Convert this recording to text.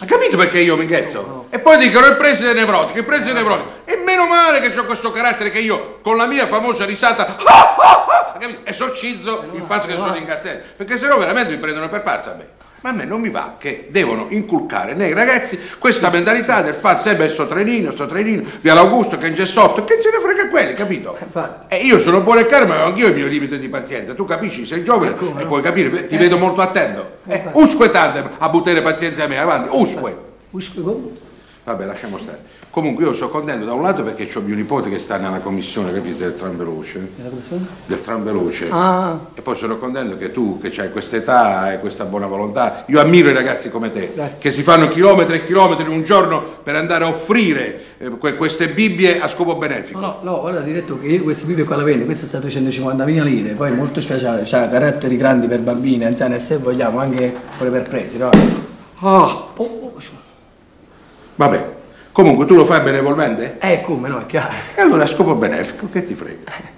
Ha capito perché io mi ghezzo? E poi dicono il preside nevrotico, il preside nevrotico. E meno male che ho questo carattere che io con la mia famosa risata ha capito? esorcizzo il fatto che sono incazzente. Perché sennò veramente mi prendono per pazza a me. Ma a me non mi va che devono inculcare nei ragazzi questa mentalità del fatto sempre sto trenino, sto trenino, via l'Augusto che è in gessotto, che ce ne frega quelli, capito? Infatti. E io sono buono e caro, ma anch'io ho il mio limite di pazienza. Tu capisci, sei giovane e puoi capire, ti Eh. vedo molto attento. Eh, usque tandem a buttare pazienza a me, avanti, usque. Usque come? Vabbè, lasciamo stare. Comunque io sono contento da un lato perché ho mio nipote che sta nella commissione, capite, del tram veloce. Del tram veloce. Ah, E poi sono contento che tu, che hai questa età e questa buona volontà, io ammiro i ragazzi come te, Grazie. che si fanno chilometri e chilometri in un giorno per andare a offrire eh, que- queste Bibbie a scopo benefico. no, no, guarda diretto che io questi bibi qua la vendo, questo è stato 150.000 lire, poi molto speciale, ha caratteri grandi per bambini, anziani e se vogliamo anche pure per presi, no? Ah, Oh, oh, oh. Vabbè, comunque tu lo fai benevolmente? Eh come no, è chiaro. E allora a scopo benefico, che ti frega?